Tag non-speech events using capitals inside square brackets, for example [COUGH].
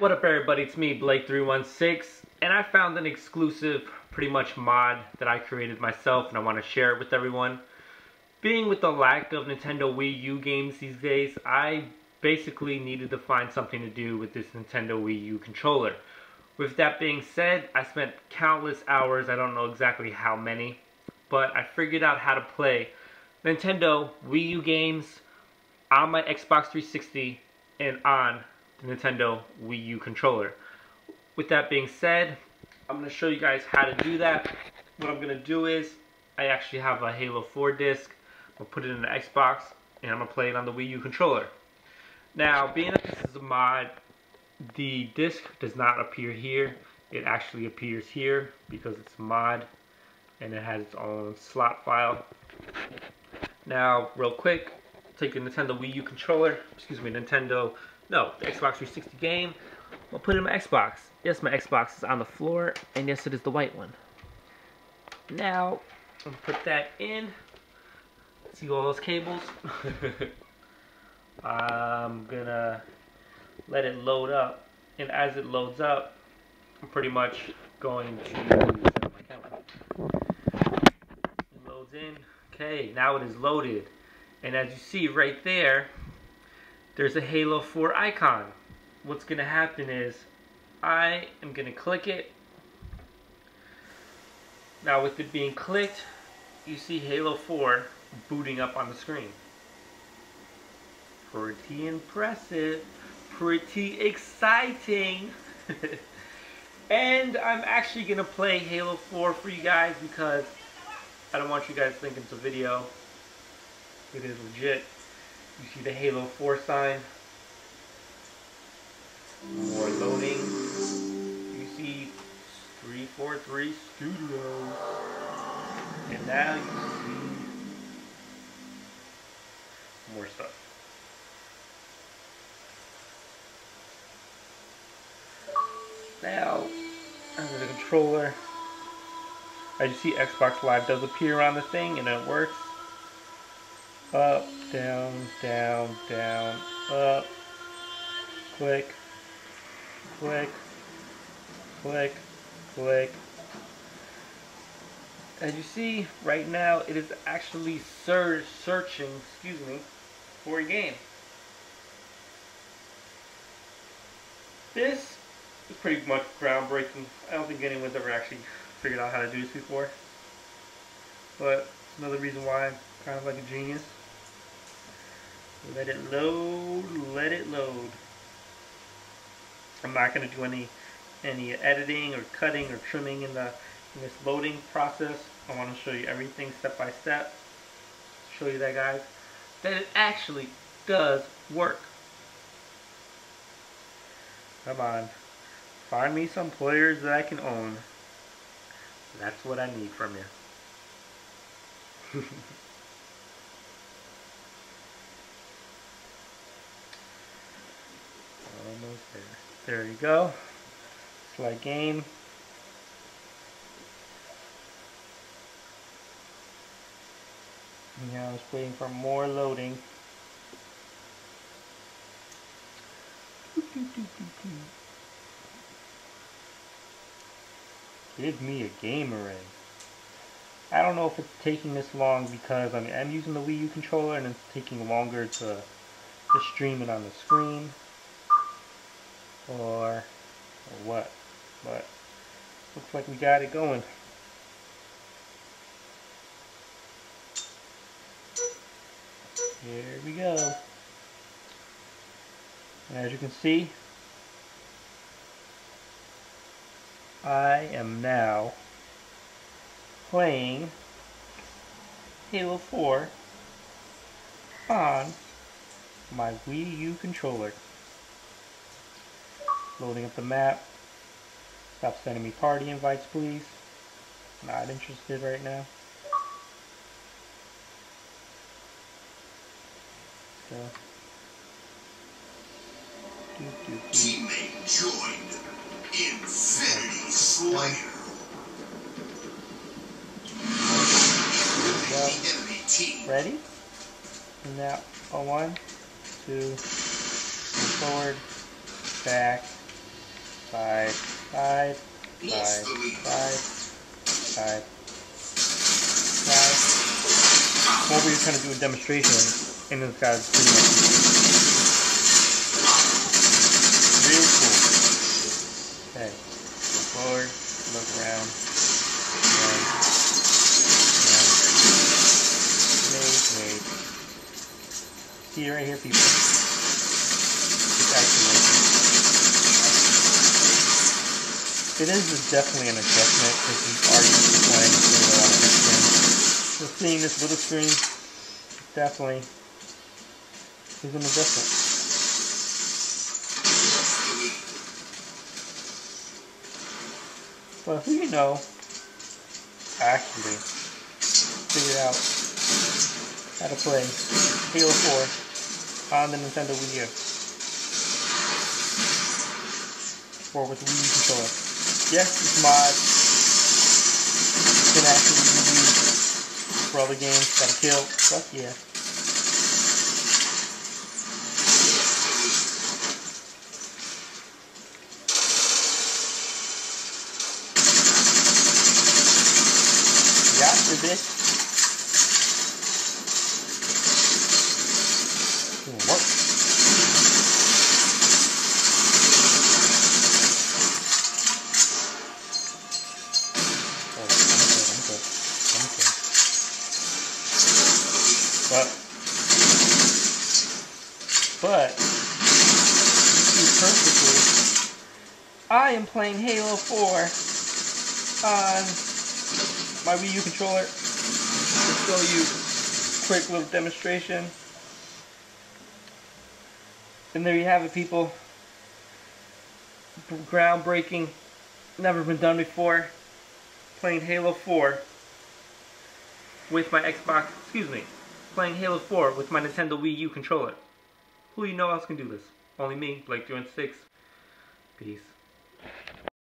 What up everybody, it's me, Blake316, and I found an exclusive, pretty much mod that I created myself and I want to share it with everyone. Being with the lack of Nintendo Wii U games these days, I basically needed to find something to do with this Nintendo Wii U controller. With that being said, I spent countless hours, I don't know exactly how many, but I figured out how to play Nintendo Wii U games on my Xbox 360 and on Nintendo Wii U controller. With that being said, I'm going to show you guys how to do that. What I'm going to do is, I actually have a Halo 4 disc. I'm going to put it in the Xbox, and I'm going to play it on the Wii U controller. Now, being that this is a mod, the disc does not appear here. It actually appears here because it's a mod and it has its own slot file. Now, real quick, take the Nintendo Wii U controller, excuse me, Nintendo no, the Xbox 360 game. I'll put it in my Xbox. Yes, my Xbox is on the floor, and yes, it is the white one. Now, I'm gonna put that in. See all those cables? [LAUGHS] I'm gonna let it load up, and as it loads up, I'm pretty much going to set up my camera. It loads in. Okay, now it is loaded. And as you see right there, there's a Halo 4 icon. What's going to happen is I am going to click it. Now with it being clicked, you see Halo 4 booting up on the screen. Pretty impressive. Pretty exciting. [LAUGHS] and I'm actually going to play Halo 4 for you guys because I don't want you guys thinking it's a video. It is legit. You see the Halo 4 sign. More loading. You see 343 Studios. And now you see more stuff. Now, under the controller, I you see Xbox Live does appear on the thing and it works. Up, down, down, down, up, click, click, click, click. As you see, right now, it is actually search, searching, excuse me, for a game. This is pretty much groundbreaking. I don't think anyone's ever actually figured out how to do this before. But another reason why I'm kind of like a genius. Let it load, let it load. I'm not going to do any any editing or cutting or trimming in the in this loading process. I want to show you everything step by step. Show you that guys. That it actually does work. Come on. Find me some players that I can own. That's what I need from you. [LAUGHS] there. There you go. Select game. Now I was waiting for more loading. Give me a game array. I don't know if it's taking this long because I mean I'm using the Wii U controller and it's taking longer to, to stream it on the screen or, or what. But looks like we got it going. Here we go. As you can see, I am now playing Halo 4 on my Wii U controller. Loading up the map. Stop sending me party invites, please. Not interested right now. So. Teammate joined. Infinity Slayer. Ready? now, a one, two, forward, back, What Lost side, the lead. side, side, side. Well, we're trying to do a demonstration, and this guy's pretty much real cool. Okay, go forward, look around, around, around. Wait, wait. See right here, people. It is definitely an adjustment because you are used to playing on a big screen. So seeing this little screen definitely is an adjustment. But who you know actually figured out how to play Halo 4 on the Nintendo Wii U. Or with Wii U controller. Yes, this mod can actually be used for other games, gotta kill. Fuck. Yeah, But, but, perfectly, I am playing Halo 4 on my Wii U controller to show you a quick little demonstration. And there you have it, people. Groundbreaking, never been done before. Playing Halo 4 with my Xbox, excuse me, playing Halo 4 with my Nintendo Wii U controller. Who you know else can do this? Only me, Blake 316. Peace.